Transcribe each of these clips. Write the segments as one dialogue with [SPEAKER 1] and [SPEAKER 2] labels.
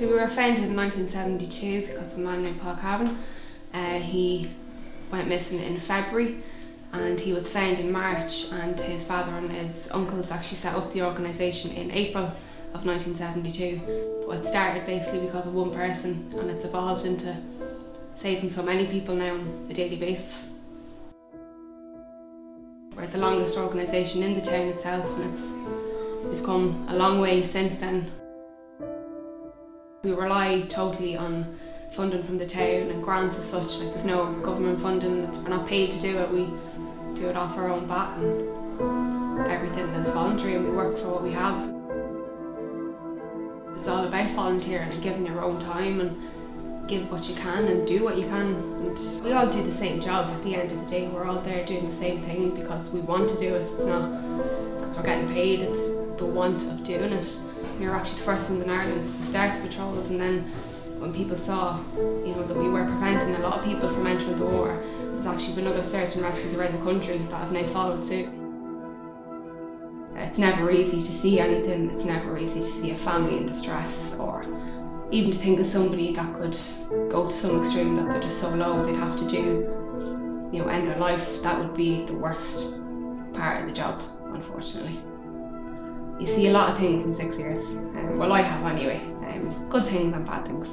[SPEAKER 1] So we were founded in 1972 because of a man named Paul Cavan. Uh, he went missing in February and he was found in March and his father and his uncles actually set up the organisation in April of 1972. But it started basically because of one person and it's evolved into saving so many people now on a daily basis. We're the longest organisation in the town itself and it's we've come a long way since then. We rely totally on funding from the town and grants as such, like there's no government funding, we're not paid to do it, we do it off our own bat and everything is voluntary and we work for what we have. It's all about volunteering and giving your own time and give what you can and do what you can. And we all do the same job at the end of the day. We're all there doing the same thing because we want to do it. It's not because we're getting paid, it's the want of doing it. We were actually the first ones in Ireland to start the patrols and then when people saw, you know, that we were preventing a lot of people from entering the war, there's actually been other search and rescues around the country that have now followed suit. It's never easy to see anything, it's never easy to see a family in distress or even to think of somebody that could go to some extreme that they're just so low they'd have to do, you know, end their life. That would be the worst part of the job, unfortunately. You see a lot of things in six years. Um, well, I have anyway. Um, good things and bad things.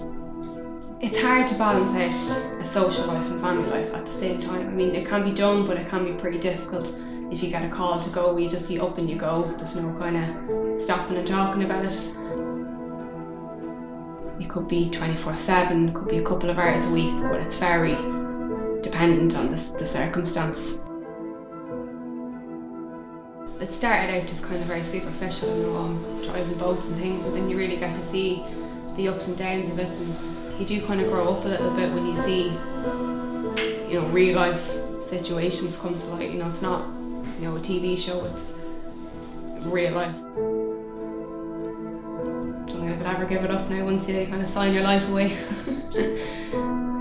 [SPEAKER 1] It's hard to balance out a social life and family life at the same time. I mean, it can be done, but it can be pretty difficult. If you get a call to go, you just you up and you go. There's no kind of stopping and talking about it. It could be 24/7, it could be a couple of hours a week, but it's very dependent on the, the circumstance it started out just kind of very superficial, you know, um, driving boats and things, but then you really get to see the ups and downs of it, and you do kind of grow up a little bit when you see, you know, real life situations come to light. You know, it's not, you know, a TV show; it's real life. Don't think I could ever give it up now once you kind of sign your life away.